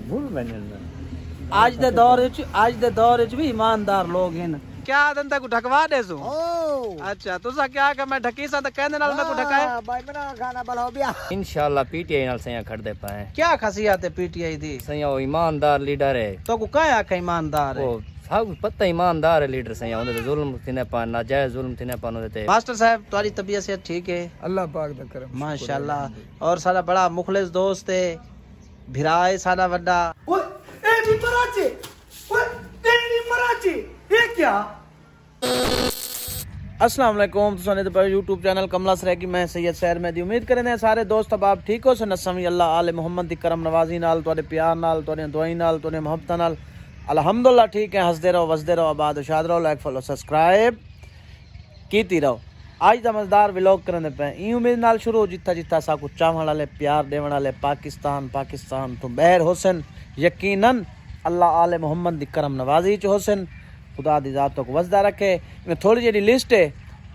भूल बने ਅੱਜ ਦੇ ਦੌਰ ਵਿੱਚ ਅੱਜ ਦੇ ਦੌਰ ਵਿੱਚ ਵੀ ਇਮਾਨਦਾਰ ਲੋਕ ਹਨ ਕਿਆ ਦੰਦਾ ਕੋ ਢਕਵਾ ਦੇ ਸੂ ओ ਅੱਛਾ ਤੁਸੀਂ ਕਿਆ ਕਿ ਮੈਂ ਢਕੀ ਸਾਂ ਤਾਂ ਕਹਿੰਦੇ ਨਾਲ ਮੈਂ ਕੋ ਢਕਾਏ भाई मेरा खाना बना हो गया इंशाल्लाह पीटीआई नाल सैया खड़दे पाए ਕਿਆ ਖਸੀਅਤ ਹੈ ਪੀਟੀਆਈ ਦੀ सैया वो ईमानदार लीडर है ਤੋ ਕੋ ਕਾਇਆ ਆਖੇ ਇਮਾਨਦਾਰ ਹੈ वो सब पता ईमानदार है लीडर सैया उन्हें जुल्म थिने पा नाजायज जुल्म थिने पा उन्हें ते। मास्टर साहब तुम्हारी तबीयत से ठीक है? अल्लाह पाक दा करम। माशाल्लाह। और सारा बड़ा मुखलिस दोस्त है। भिरा है सारा वड्डा। ओए ए भी मराचे ओए तेरी मराचे ये क्या? अस्सलाम वालेकुम तुसाने तो YouTube चैनल कमला सर की मैं सैयद सैर में दी उम्मीद करें सारे दोस्त अब आप ठीक हो सन असमी अल्लाह आले मोहम्मद दी करम नवाजी नाल तोड़े प्यार नाल तोड़े दुआई नाल तोड़े मोहब्बत नाल। अलहमदुल्ला ठीक है, हँसते रहो वसते रहो, आबाद, उशाद रहो लाइक फॉलो सब्सक्राइब की रहो। आज का मज़ेदार विलोग कर पे इन उम्मीद नाल शुरू हो जिथा जिथा सा कुछ चावण वाले प्यार देने वाले पाकिस्तान पाकिस्तान तो बहर होसन यकीन अल्लाह आल मोहम्मद की करम नवाजी च होसन। खुदा की जात तक वसदा रखे। थोड़ी जी लिस्ट है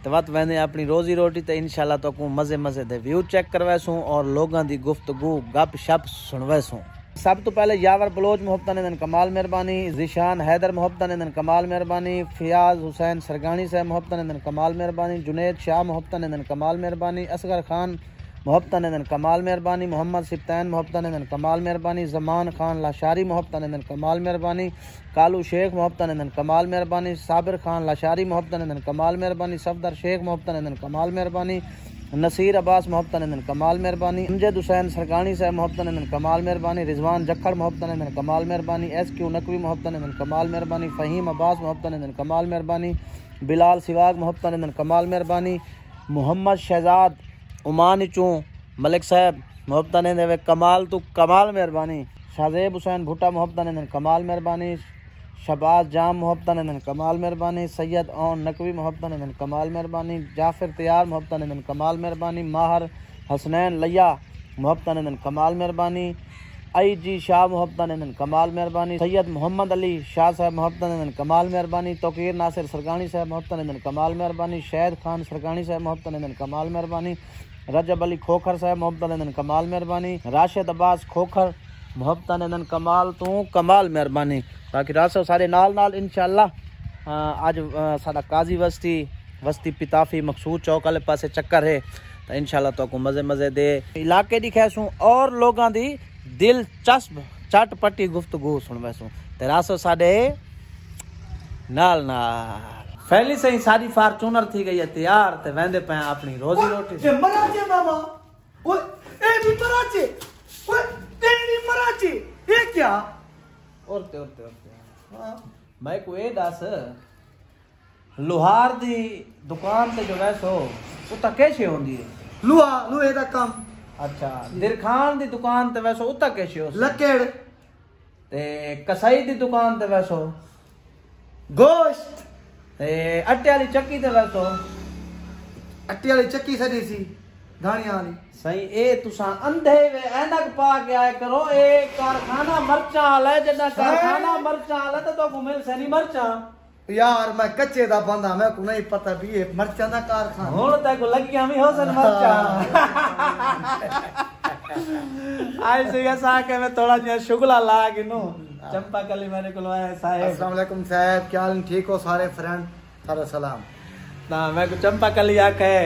तो वत वे अपनी रोजी रोटी तो इनशाला तो मज़े मज़े के व्यू चेक करवैसूँ और लोगों की गुफ्तगु गप शप सुनवैसूँ सब तो पहले यावर बलोच मोहब्बत दिन कमाल मेहरबानी जिशान हैदर मोहब्बत दिन कमाल मेहरबानी फियाज हुसैन सरगानी साहब मोहब्बत दिन कमाल मेहरबानी जुनेद शाह मोहब्बत दिन कमाल मेहरबानी असगर खान मोहब्बत दिन कमाल मेहरबानी मोहम्मद सिप्तैन मोहब्बत दिन कमाल मेहरबानी जमान खान लाशारी मोहब्बत दिन कमाल मेहरबानी कालू शेख मोहब्बत दिन कमाल मेहरबानी साबिर खान लाशारी मोहब्बत दिन कमाल मेहरबानी सफदर शेख मोहब्बत दिन कमाल मेहरबानी नसीर अब्बास मोहब्बत ने दिन कमाल मेहरबानी। अमजद हुसैन सरकानी साहब मोहब्बत ने दिन कमाल मेहरबानी। रिजवान जक्खड़ मोहब्बत ने दिन कमाल मेहरबानी। एस क्यू नकवी मोहब्बत ने दिन कमाल मेहरबानी। फ़हीम अब्बास मोहब्बत ने दिन कमाल मेहरबानी। बिलाल सिवाग मोहब्बत ने दिन कमाल मेहरबानी। मोहम्मद शहजाद उमान चूँ मलिक साहब मोहब्बत ने देवे कमाल तू कमाल मेहरबानी। शाहजेब हुसैन भुट्टा मोहब्बत ने दिन कमाल मेहरबानी। शबाज जाम मोहब्बत ने दिन कमाल मेहरबानी। सैयद ओन नकवी, मोहब्बत ने दिन कमाल मेहरबानी। जाफिर तैयार, मोहब्बत नंदन कमाल मेहरबानी। माहर हसनैन लिया, मोहब्बत ने दिन कमाल मेहरबानी। आई जी शाह, मोहब्बत ने दिन कमाल मेहरबानी। सैयद मोहम्मद अली शाह साहब, मोहब्बत ने दिन कमाल मेहरबानी। तोकीर नासिर सरगानी साहब, मोहब्बत नंदन कमाल मेहरबानी। शहद खान सरगानी साहब, मोहब्बत ने दिन कमाल मेहरबानी। रजब अली खोखर साहब, मोहब्बत ने दिन कमाल मेहरबानी। राशिद अब्बास खोखर मोहब्बत ने कमाल तू, कमाल मेहरबानी। बाकी रासो सारे नाल नाल इंशाल्लाह अज साडा काजी वस्ती वस्ती पिताफी मकसूद चौक वाले पासे चक्कर है तो इंशाल्लाह तो को मज़े मज़े दे। इलाके दी खैसूं और लोगां दी दिलचस्प चटपटी गुफ्तगू सुनवैसूं ते साडे नाल नाल। पहली से ही सारी फार्चूनर थी गई है, तैयार, ते वेंदे पे अपनी रोजी रोटी। ये मराचे मामा, ओए, ए भी मराचे क्या? औरते औरते औरते। मैं को ए दस लोहार दी दुकान ते जो वैसो उता कैसे होंदी है। लुआ लुए दा काम। अच्छा दिरखान दी दुकान ते वैसो उता कैसे हो लकेड़। ते कसाई दी दुकान ते वैसो। गोश्त। ते अट्टे वाली चक्की ते वैसो। अट्टी वाली चक्की सड़ी सी। धानियानी सही ए तुसा अंधे वे एनक पा के आए करो ए कारखाना मरचा आले जदा कारखाना मरचा आले तो तो घूमे सनी मरचा यार मैं कच्चे दा बंदा मैं को नहीं पता भी ये मरचा ना कारखाना हुन ते को लगी हमें हो सन मरचा आज से ये सा के मैं थोड़ा जो शुगला लाग नु चंपा कली मेरे को आया साहब अस्सलाम वालेकुम साहब क्या हाल ठीक हो सारे फ्रेंड सारा सलाम ना मैं को चंपा कली आ कहे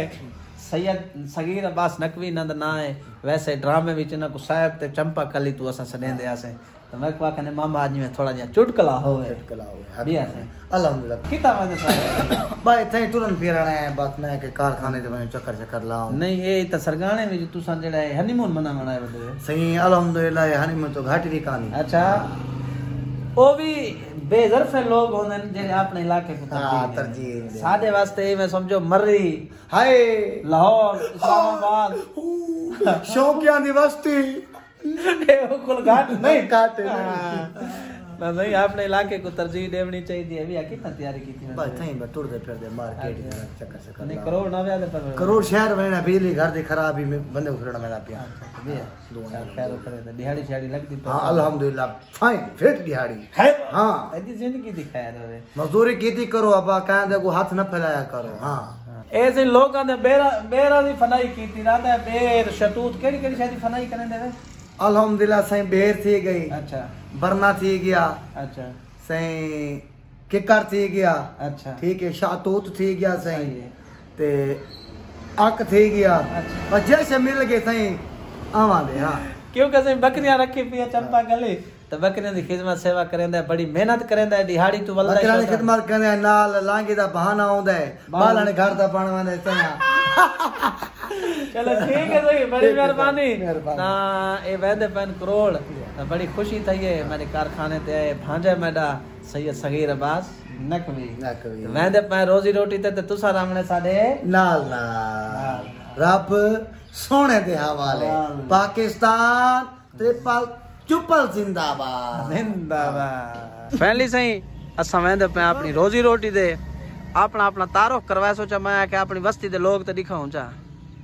सैयद सगीर अब्बास नकवी नंद ना है। वैसे ड्रामे विच ना को साहब ते चंपा कली तू असा सडेंदे आसे। तो मैं को आखने मामा आज में थोड़ा जिहा चुटकला होवे। चुटकला हो। बिया से अल्हम्दुलिल्लाह। किता वजह साहब भाई थे तुरंत फिरना है। बस मैं के कारखाने ते मैं चक्कर चक्कर लाऊं नहीं ये तो सरगाने में तू सन जेड़ा हनीमून मना मनाए बदे। सही अल्हम्दुलिल्लाह ये हनी में तो घाटी दी कहानी अच्छा। ਉਹ ਵੀ ਬੇਜ਼ਰਫੇ ਲੋਕ ਹੁੰਦੇ ਨੇ ਜਿਹੜੇ ਆਪਣੇ ਇਲਾਕੇ ਨੂੰ ਹਾਂ, ਤਰਜੀਹ ਤਰਜੀਹ ਦਿੰਦੇ ਦਿੰਦੇ ਨੇ। ਸਾਡੇ ਵਾਸਤੇ ਮੈਂ ਸਮਝੋ ਮਰਰੀ ਹਾਏ ਲਾਹੌਰ ਇਸਲਾਮਾਬਾਦ ਸ਼ੌਕਿਆਂ ਦੀ ਵਸਤੀ ਇਹ ਉਹ ਕੋਲ ਘਾਟ ਨਹੀਂ ਘਾਟ मैं भाई आपने इलाके को तरजीह देनी चाहिए अभी आ कितना तैयारी की थी बस थई बस टुरदे फिरदे मार्केट चक्कर चक्कर नहीं करोड़ ना व्यादे पर करोड़ शहर वेना बिजली घर दे खराब ही बंदे उखड़ना मेरा पिया दुआ खैर करे तो दिहाड़ी शाड़ी लगती हाँ अल्हम्दुलिल्लाह फाइन फिट दिहाड़ी है हाँ अजी ज़िंदगी दी खैर होवे मजदूरी कीती करो अब कहाँ दे को हाथ ना फैलाया करो हाँ ऐसे लोगों ने बेरा बेरा दी फनाई की ना बेर शतूत केड़ी केड़ी शादी फनाई करने देवे अलहमदिल्ला साईं बेर थी गई। अच्छा। बरना थी गया। अच्छा। साईं किकर थी गया। अच्छा। ठीक है शातूत थी गया साईं ते अक थी गया। अच्छा। जैसे मिल गए साईं आवा हाँ। क्योंकि साईं बकरियाँ रखी पिया चंपा गली? तो बकरियाँ दी खिदमत सेवा करेंदा बड़ी मेहनत करेंदा दिहाड़ी तू वल्ला बकरियाँ दी खिदमत करेंदा नाल लांगी दा बहाना आਉਂदा है। बालण घर दा पाणवांदा साईं चलो ठीक है सही बड़ी मेहरबानी। ना ए वैदे पन करोड़ तो बड़ी खुशी थई है मेरे कारखाने ते भांजे मेडा सैयद सगीर अब्बास नकवी नकवी वैदे पन रोजी रोटी ते ते तुसा रामने साडे। नाल नाल रब सोने दे हवाले। पाकिस्तान त्रिपल चुपल जिंदाबाद। जिंदाबाद। फैमिली सही असा वैदे पे अपनी रोजी रोटी दे अपना अपना तारुफ करवाए सोचा मैं कि अपनी बस्ती दे लोग तो दिखाऊँ चा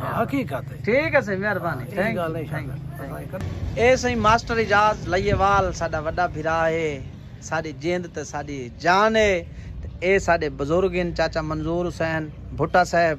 हाँ, मास्टर इजाज लइएवाल साडा है साडी जान है ए साडे बुज़ुर्ग इन चाचा मंजूर हुसैन भुट्टा साहब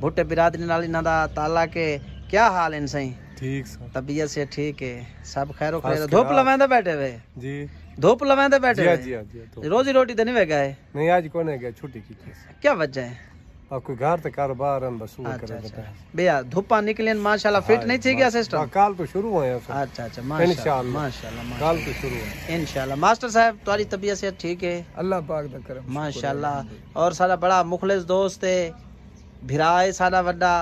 भुट्टे बिरादरी नाल इन्हां दा ताला के क्या हाल इन सही? ठीक तबीयत से ठीक है सब खैरो खैर। धूप लवेंदे बैठे हुए जी। धूप लवेंदे बैठे हुए जी जी रोजी रोटी तो नहीं वे गए? नहीं आज कौन है गया? छुट्टी की क्या वजह है? और कोई घर ते कारोबार हम बस वो कर करे अच्छा, अच्छा। भैया धुप्पा निकले माशाल्लाह फिट हाँ, नहीं थे क्या सिस्टम हाँ, कल तो शुरू होया अच्छा अच्छा माशाल्लाह इंशाल्लाह माशाल्लाह कल तो शुरू है इंशाल्लाह मास्टर साहब तुम्हारी तबीयत से ठीक है? अल्लाह पाक दा करम माशाल्लाह। और सारा बड़ा मुखलिस दोस्त है भरा है साडा वड्डा।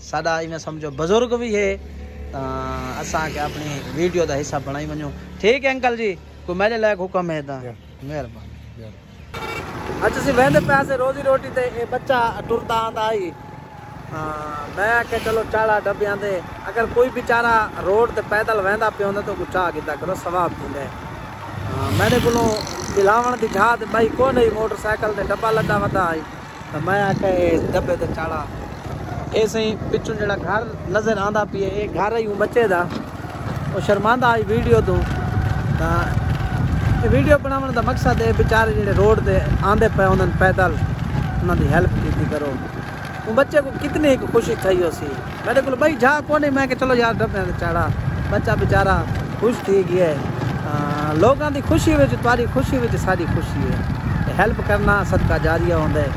साडा इमे समझो बुज़ुर्ग भी है। असा के अपनी वीडियो दा हिस्सा बनाई मनो ठीक है अंकल जी? को मेरे लायक हुक्म है दा मेहरबानी। अच्छा सी वेंदे पैसे रोजी रोटी ते बच्चा टुरदा आंदा ही मैं के चलो चाड़ा डब्बियाँ अगर कोई बेचारा रोड ते पैदल वह पियो तो कुछ आ कीता करो सवाब थींदे मेरे को मिलावण की जात भाई को नहीं मोटरसाइकिल डब्बा लदा वादा आई तो मैं के डब्बे ते चाड़ा ये सही पिछू जड़ा घर नज़र आंदा पिए ए घर ही बच्चे का ओ शर्मांदा आई वीडियो तू ਵੀਡੀਓ ਤੋਂ ਤਾਂ ਇਹ ਵੀਡੀਓ ਬਣਾਉਣ ਦਾ ਮਕਸਦ ਹੈ ਵਿਚਾਰੇ ਜਿਹੜੇ ਰੋਡ ਤੇ ਆਂਦੇ ਪਏ ਉਹਨਾਂ ਨੂੰ ਪੈਦਲ ਉਹਨਾਂ ਦੀ ਹੈਲਪ ਕੀਤੀ ਕਰੋ ਉਹ ਬੱਚੇ ਕੋ ਕਿਤਨੀ ਇੱਕ ਖੁਸ਼ੀ થઈ ਹੋ ਸੀ ਮੇਰੇ ਕੋਲ ਬਈ ਜਾ ਕੋਨੇ ਮੈਂ ਕਿ ਚਲੋ ਯਾਰ ਡੱਬੇ ਤੇ ਚਾੜਾ ਬੱਚਾ ਵਿਚਾਰਾ ਖੁਸ਼ ਥੀ ਗਿਆ ਹੈ। ਅਹ ਲੋਕਾਂ ਦੀ ਖੁਸ਼ੀ ਵਿੱਚ ਤੁਹਾਡੀ ਖੁਸ਼ੀ ਵਿੱਚ ਸਾਡੀ ਖੁਸ਼ੀ ਹੈ ਤੇ ਹੈਲਪ ਕਰਨਾ ਸਦਕਾ ਜਾਰੀਆ ਹੁੰਦਾ ਹੈ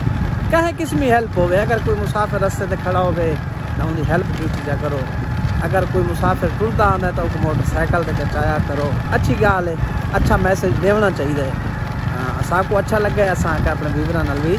ਕਹੇ ਕਿਸਮੀ ਹੈਲਪ ਹੋਵੇ ਅਗਰ ਕੋਈ ਮੁਸਾਫਿਰ ਰਸਤੇ ਤੇ ਖੜਾ ਹੋਵੇ ਤਾਂ ਉਹਦੀ ਹੈਲਪ ਕੀਤੀ ਜਾ ਕਰੋ ਅਗਰ ਕੋਈ ਮੁਸਾਫਿਰ ਟੁਰਦਾ ਆਉਂਦਾ ਹੈ ਤਾਂ ਉਹ ਮੋਟਰਸਾਈਕਲ ਤੇ ਚਚਾਇਆ ਕਰੋ ਅੱਛੀ ਗੱਲ ਹੈ ਅੱਛਾ ਮੈਸੇਜ ਦੇਣਾ ਚਾਹੀਦਾ ਹੈ ਹਾਂ ਅਸਾਂ ਕੋ ਅੱਛਾ ਲੱਗਾ ਅਸਾਂ ਕੇ ਆਪਣੇ ਵੀਵਰਾਂ ਨਾਲ ਵੀ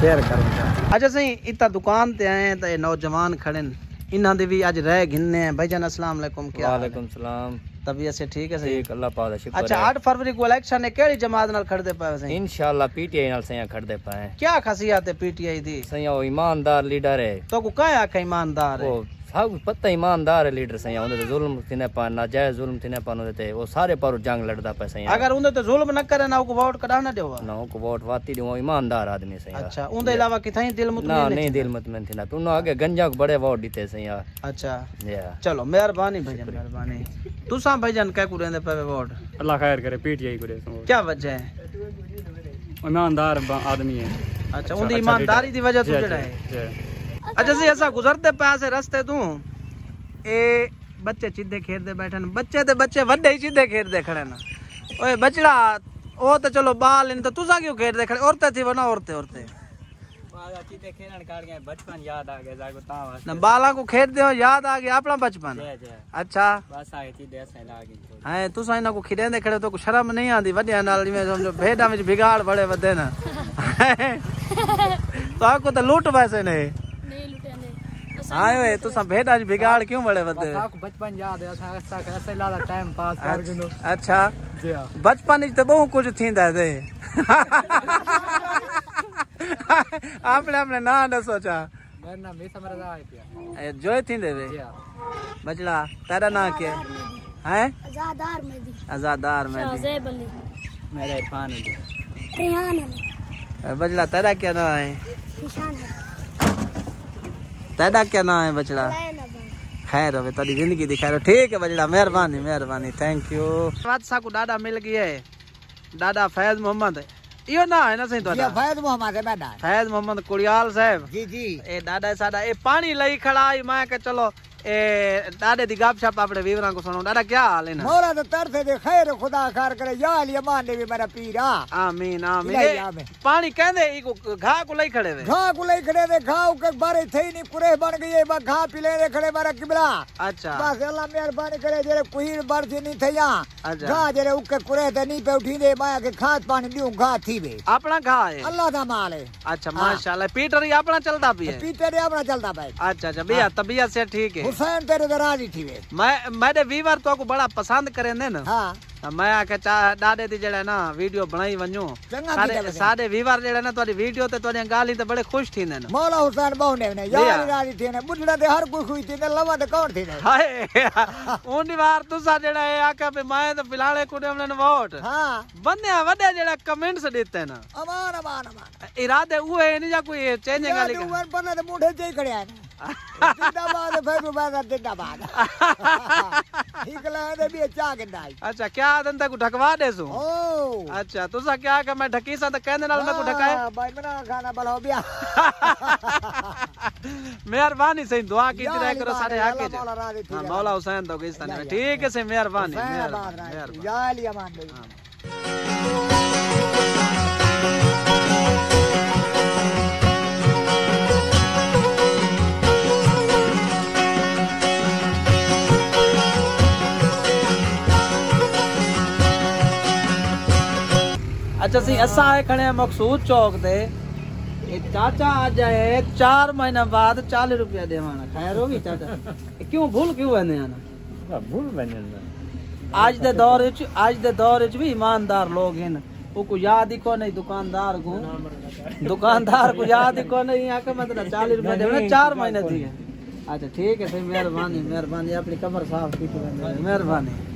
ਸ਼ੇਅਰ ਕਰੂੰਗਾ ਅੱਜ ਅਸੀਂ ਇੱਥੇ ਦੁਕਾਨ ਤੇ ਆਏ ਹਾਂ ਤਾਂ ਇਹ ਨੌਜਵਾਨ ਖੜੇ ਨੇ ਇਹਨਾਂ ਦੇ ਵੀ ਅੱਜ ਰਹਿ ਘਿੰਨੇ ਭਾਈਜਾਨ अस्सलाम वालेकुम क्या हाल है? वालेकुम सलाम तबीयत से ठीक है सही ठीक अल्लाह पाक दा शुक्र अच्छा 8 फरवरी को इलेक्शन है केड़ी जमात नाल खड़दे पए सही इंशाल्लाह पीटीआई नाल सैया खड़दे पाए क्या खासियत है पीटीआई दी सैया वो ईमानदार लीडर है तो को काया आखे ईमानदार है वो सब पता ईमानदार है लीडर सैया उन्हें तो जुल्म थिने पा नाजायज जुल्म थिने पा उन्हें ते वो सारे पर जंग लड़दा पे सैया अगर उन्हें तो जुल्म न करे ना को वोट कढाना देवा ना को वोट वाती दी ईमानदार आदमी सैया अच्छा उनके अलावा किथाई दिल मुतमिन ना नहीं दिल मत में थिना तू ना आगे गंजा को बड़े वोट दीते सैया अच्छा। चलो मेहरबानी भाईजान मेहरबानी। तुसा भाईजान क्या को रहंदे पे वोट। अल्लाह खैर करे पीटीआई को रेस क्या वजह है? ईमानदार आदमी है। अच्छा उनकी ईमानदारी दी वजह तो जड़ा है। अच्छा जी ऐसा गुजरते पासे रस्ते तू? ए बच्चे चिद्दे खेलते बैठे न। बच्चे ते बच्चे वड्डे ही चिद्दे खेलते खड़े न। ओए बचड़ा ओ तो चलो बाल इन तो तुसा क्यों खेलते खड़े? औरतें थी वना औरतें औरतें। बचपन याद आ गया बाला को हो याद आ गया अपना बचपन। अच्छा। बस आ गए चीते है तुसा इना को खड़े तो को शर्म नहीं आंदी वड्या नाल जिवें समझो भेडा बिगाड़ बड़े वदे ना। तो आपको तो लूट वैसे नहीं नहीं लुटेंदे हाँ वे तुसा भेडा बिगाड़ क्यों बड़े आपको बचपन याद है ऐसा ऐसे लादा टाइम पास कर गिनो अच्छा। जी हाँ। बचपन च तो बहुत कुछ थींदा ते। आपने अपने ना न सोचा मेरा नाम मीसा मेरा है पिया। ए, जोए थींदे वे जी हाँ। बचड़ा तेरा ना के हैं? आजादार में दी आजादार में दी। शाहजेब अली। मेरा इरफान है रेहान अली। ए, बचड़ा तेरा क्या ना है? निशान अली। तेरा क्या नाम है बचड़ा खैर हवे तेरी ज़िंदगी दिखा रहे ठीक है बचड़ा मेहरबानी मेहरबानी थैंक यू बात को दादा मिल गया है। दादा फैज मोहम्मद यो ना है ना सही तो दादा फैज मोहम्मद है दादा फैज मोहम्मद कुड़ियाल साहब। जी जी। ए दादा सादा ए पानी लई खड़ा है। मैं के चलो ए दादे दी गपशप अपने वीवरा को सुनो दादा क्या हाल है ना? मौला तो तरसे दे खैर खुदा खार करे या लिया मान दे भी मेरा पीरा। आमीन आमीन। पानी कहंदे इको घा को लई खड़े वे? घा को ले खड़े दे घा के बारे थे नहीं कुरे बन गई बा घा पी ले खड़े मेरा किबला। अच्छा। बस अल्लाह मेहरबानी करे जेरे कुहीर बर से नहीं थया अच्छा। घा जेरे उके कुरे ते नहीं पे उठी दे माया के खाद पानी दियो घा थी वे। अपना घा है? अल्लाह दा माल है। अच्छा माशाल्लाह। पीटर ही अपना चलता भी है? पीते रे अपना चलता भाई अच्छा अच्छा भैया तबीयत से ठीक है? हुसैन तेरे ते राज़ी थी वे मैं मैंने वीवर तो को बड़ा पसंद करे ने ना हाँ मैं आके डाडे दी जेड़ा ना वीडियो बनाई वणो सारे सारे वीवर जेड़ा ना तोरी वीडियो ते तोरी गाली ते बड़े खुश थी ने मौला हुसैन बहुने ने यार राज़ी थी ने बुढ़ड़ा ते हर कोई खुश थी ने लवा ते कौन थी ने हाय ओनी बार तुसा जेड़ा ए आके पे मैं ते फ़िलहाल को ने ने वोट हाँ बन्ने वडे जेड़ा कमेंट्स देते ना अमान अमान अमान इरादे उहे नहीं जा कोई चेंजिंग वाली बन्ने ते मुठे जे खड़े आ जिंदाबाद है फिर बाबा जिंदाबाद। ठीक लगे भी अच्छा किदा अच्छा क्या आदन तक ढकवा देसु ओ। अच्छा तुसा क्या के मैं ढकी सा त कहने नाल मैं को ढकाए? हाँ, भाई मेरा खाना बलाओ बिया मेहरबानी से दुआ की तरह करो सारे आके हाँ मौला हुसैन तो किस्तान में ठीक है से मेहरबानी मेहरबानी या अली अमान हाँ। दे मकसूद चौक ये चाचा आज आए चार महीना बाद चालीस रुपया देवाना क्यों भूल क्यों है आना भूल आज दे दौर आज दे दौर भी ईमानदार लोग हैं को याद ही को नहीं दुकानदार को दुकानदार को याद ही को नहीं आके मतलब चालीस रुपया देना चार महीने थी अच्छा ठीक है सही मेहरबानी मेहरबानी अपनी कमर साफ़ की मेहरबानी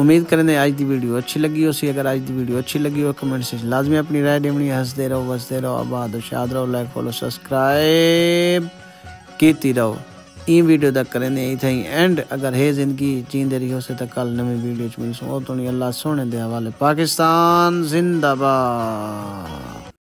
उम्मीद करें आज की वीडियो अच्छी लगी हो सी अगर आज की वीडियो अच्छी लगी हो कमेंट से लाजमी अपनी राय देवनी हँसते रहो, बसते रहो, आबाद शाद रहो लाइक फॉलो सब्सक्राइब की रहो। ई वीडियो तक करें यही थी एंड अगर हे ज़िंदगी जींद रही हो तो कल नवी वीडियो मिलसूँ सो तो अल्लाह सोने के हवाले पाकिस्तान जिंदाबाद।